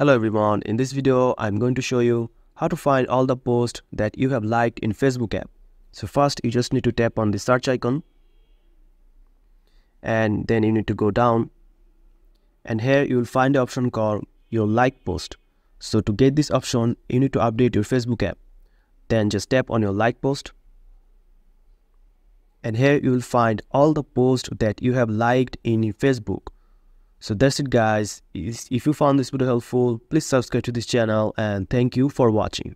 Hello everyone, in this video I'm going to show you how to find all the posts that you have liked in Facebook app. So first you just need to tap on the search icon and then you need to go down and here you will find the option called your like post. So to get this option you need to update your Facebook app. Then just tap on your like post and here you will find all the posts that you have liked in Facebook. So that's it guys. If you found this video helpful, please subscribe to this channel and thank you for watching.